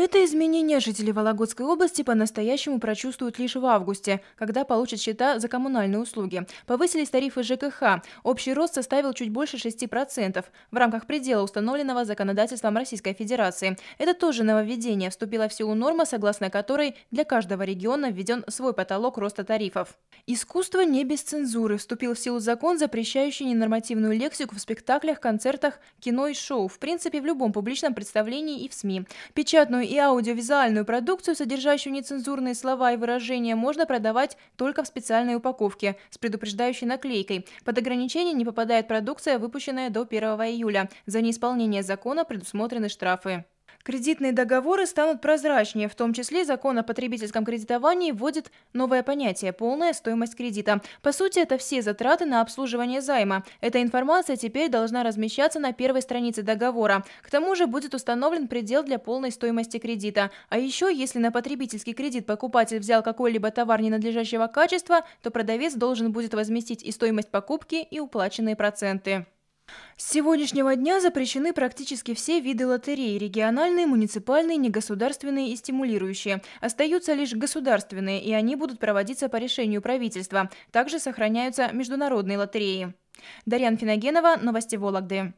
Это изменение жители Вологодской области по-настоящему прочувствуют лишь в августе, когда получат счета за коммунальные услуги. Повысились тарифы ЖКХ. Общий рост составил чуть больше 6% в рамках предела, установленного законодательством Российской Федерации. Это тоже нововведение. Вступила в силу норма, согласно которой для каждого региона введен свой потолок роста тарифов. Искусство не без цензуры. Вступил в силу закон, запрещающий ненормативную лексику в спектаклях, концертах, кино и шоу. В принципе, в любом публичном представлении и в СМИ. Печатную и аудиовизуальную продукцию, содержащую нецензурные слова и выражения, можно продавать только в специальной упаковке с предупреждающей наклейкой. Под ограничение не попадает продукция, выпущенная до 1 июля. За неисполнение закона предусмотрены штрафы. Кредитные договоры станут прозрачнее, в том числе закон о потребительском кредитовании вводит новое понятие – полная стоимость кредита. По сути, это все затраты на обслуживание займа. Эта информация теперь должна размещаться на первой странице договора. К тому же будет установлен предел для полной стоимости кредита. А еще, если на потребительский кредит покупатель взял какой-либо товар ненадлежащего качества, то продавец должен будет возместить и стоимость покупки, и уплаченные проценты. С сегодняшнего дня запрещены практически все виды лотерей – региональные, муниципальные, негосударственные и стимулирующие. Остаются лишь государственные, и они будут проводиться по решению правительства. Также сохраняются международные лотереи. Дарьян Финогенова, Новости Вологды.